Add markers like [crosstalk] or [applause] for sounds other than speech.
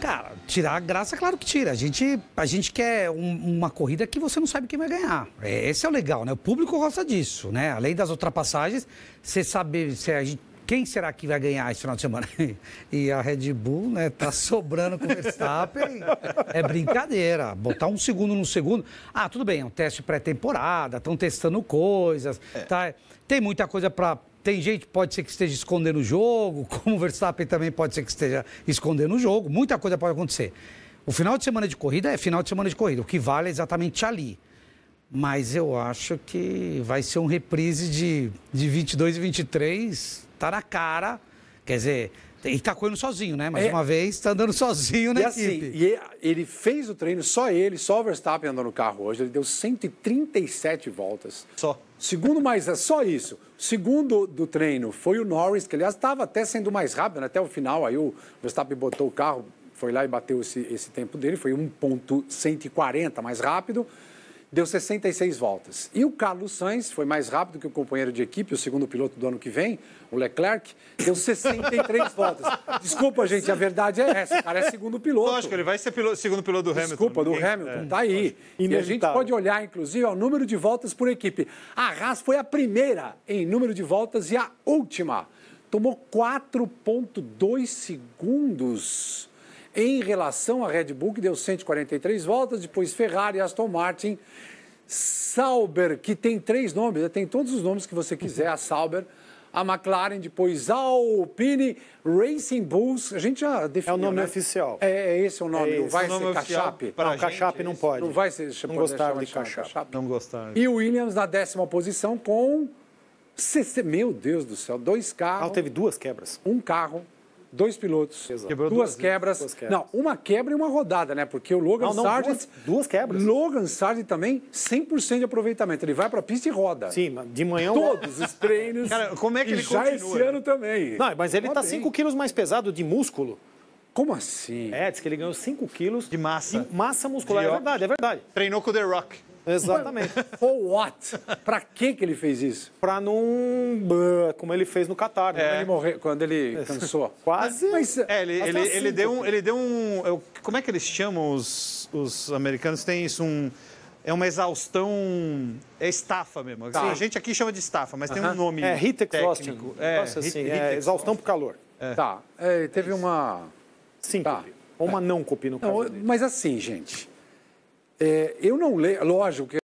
Cara, tirar a graça, claro que tira. A gente, a gente quer um- uma corrida que você não sabe quem vai ganhar. É, Esse é o legal, né? O público gosta disso, né? Além das ultrapassagens, você sabe se a gente, quem será que vai ganhar esse final de semana. [laughs] E a Red Bull, né, tá sobrando com o Verstappen. [laughs] É brincadeira. Botar um segundo no segundo. Ah, tudo bem, é um teste pré-temporada, estão testando coisas. Tá? Tem muita coisa para tem gente pode ser que esteja escondendo o jogo, [laughs] como o Verstappen também pode ser que esteja escondendo o jogo. Muita coisa pode acontecer. O final de semana de corrida é final de semana de corrida. O que vale é exatamente ali. Mas eu acho que vai ser um reprise de, de 22 e 23. Tá na cara. Quer dizer, ele tá correndo sozinho, né? Mais É. uma vez, tá andando sozinho na E equipe. assim, e ele fez o treino, só ele, só o Verstappen andou no carro hoje. Ele deu 137 voltas. Só. Segundo mais, é só isso. Segundo do treino foi o Norris, que aliás estava até sendo mais rápido, né? até o final. Aí o Verstappen botou o carro, foi lá e bateu esse, esse tempo dele, foi 1,140 mais rápido. Deu 66 voltas. E o Carlos Sainz foi mais rápido que o companheiro de equipe, o segundo piloto do ano que vem, o Leclerc, deu 63 voltas. Desculpa, gente, a verdade é essa. O cara é segundo piloto. Lógico, ele vai ser piloto- segundo piloto do Hamilton. Desculpa, do Hamilton, tá aí. E a gente pode olhar, inclusive, o número de voltas por equipe. A Haas foi a primeira em número de voltas e a última. Tomou 4,2 segundos em relação à Red Bull, que deu 143 voltas, depois Ferrari, Aston Martin, Sauber, que tem três nomes, né? tem todos os nomes que você quiser, a Sauber, a McLaren, depois a Alpine, Racing Bulls, a gente já definiu, É o nome né? oficial. É, é esse o nome, É não vai O nome ser cachape. Não, cachape não esse. pode. Não vai ser Não gostaram chamar de cachape. Não gostaram. E o Williams na décima posição com... 60 Meu Deus do céu, dois Ah, carros, teve duas quebras. um carro, dois pilotos, duas, duas quebras. duas quebras. Não, uma quebra e uma rodada, né? Porque o Logan Não, não, Sargent... duas- duas quebras. Logan Sargent também, 100% de aproveitamento. Ele vai pra pista e roda. Sim, mas de manhã... o- Todos os treinos. [laughs] Cara, como é que ele já continua? esse ano também. Não, mas ele tá bem. 5 quilos mais pesado de músculo. Como assim? É, diz que ele ganhou 5 quilos De massa. de massa muscular. De É verdade, é verdade. Treinou com o The Rock. Exatamente. For what? Pra que que ele fez isso? pra não... Como ele fez no Qatar. Quando né? ele morreu, quando ele cansou. [laughs] Quase... Mas, É, ele, ele, tá ele assim, deu um, ele deu um. é Como é que eles chamam os, os americanos? Tem isso, um. É uma exaustão. É estafa mesmo. Tá. A gente aqui chama de estafa, mas tem um nome. É, heat exhaustion. É, É, assim, heat- é, exaustão por calor. Tá, é, teve uma... 5 Tá. Ou uma não copia no caso Não, dele. mas assim, gente, é, eu não leio, lógico que